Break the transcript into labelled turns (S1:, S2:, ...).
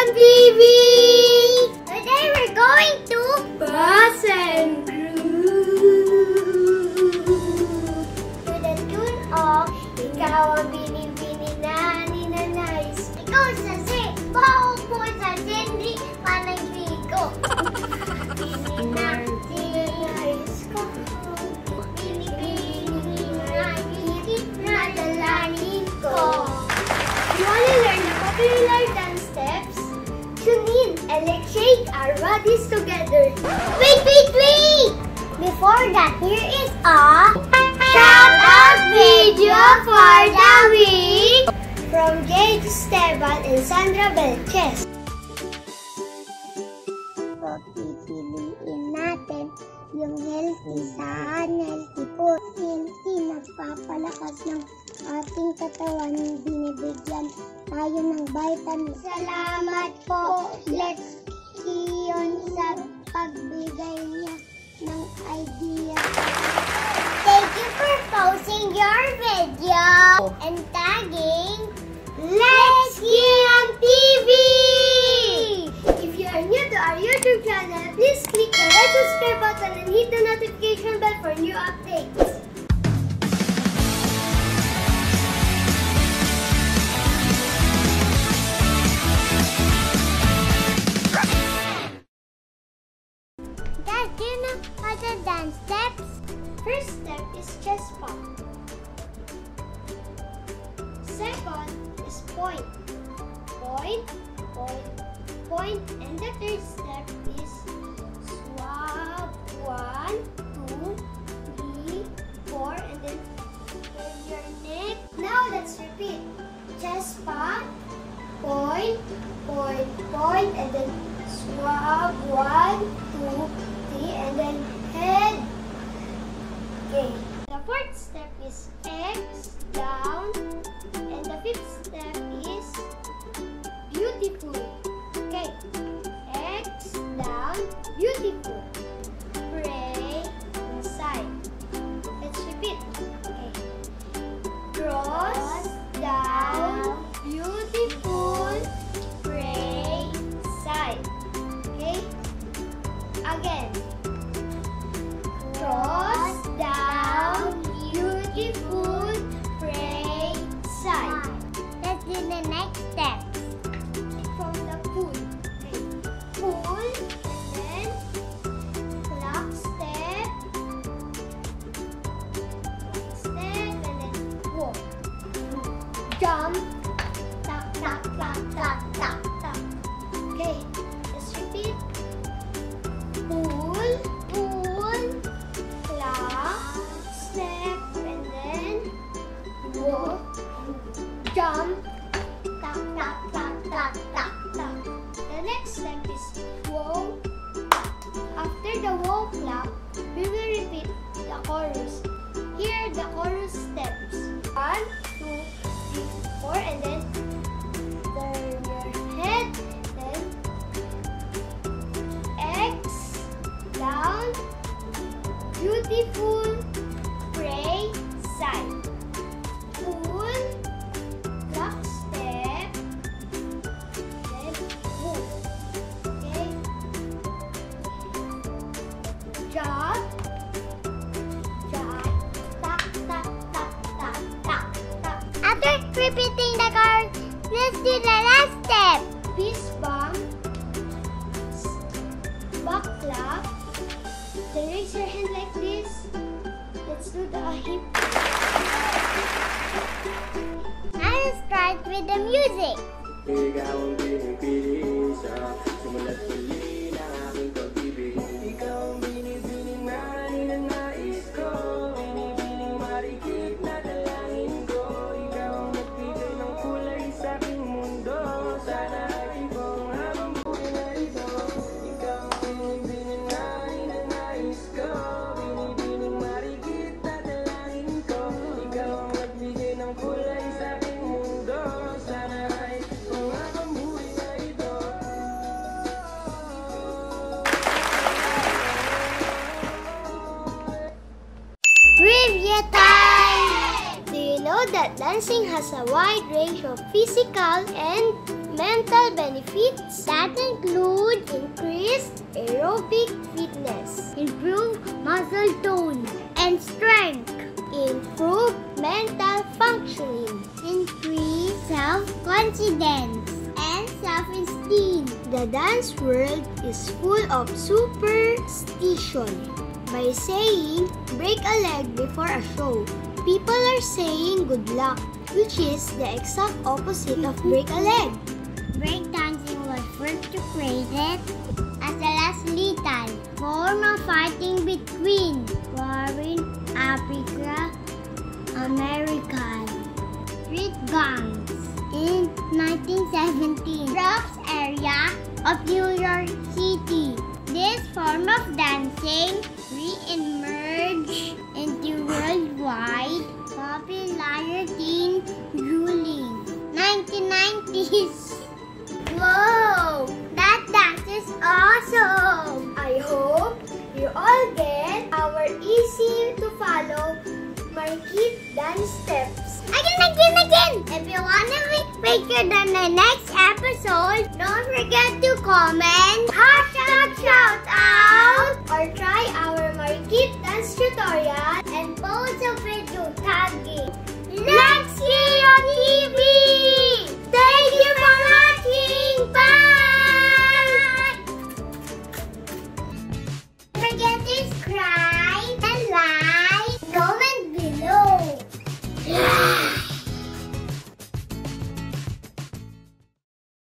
S1: on TV! And let's shake our bodies together. Wait, wait, wait! Before that, here is a shout out video for the week from Jade Esteban and Sandra Belches. So, pipiliin natin yung healthy sa unhealthy food. Healthy, nagpapalakas ng ating katawan, binibigyan tayo ng vitamin. Salamat po, Let's Kiyon sa pagbigay niya ng idea. Thank you for posting your video and tagging Let's Kiyon TV! If you are new to our YouTube channel, please click the red subscribe button and hit the notification bell for new updates. How dance steps? First step is chest pump. Second is point. Point, point, point. And the third step is swab. One, two, three, four, and then turn your neck. Now let's repeat. Chest pump, point, point, point, and then swab. One, two, three, and then Okay. The fourth step is X down, clap, we will repeat the chorus. Here are the chorus steps. One, two, three, four, and then turn your head, then X down, beautiful, raise your hand like this. Let's do the hip. Start with the music.
S2: Dancing has a wide range of physical and mental benefits that include increased aerobic fitness, improved muscle tone and strength, improved mental functioning, increased self-confidence, and self-esteem. The dance world is full of superstition. By saying break a leg before a show, people are saying good luck, which is the exact opposite of break a leg. Breakdancing was first created as a less lethal form of fighting between dance steps. Again, again, again! If you wanna be featured on the next episode, don't forget to comment, hashtag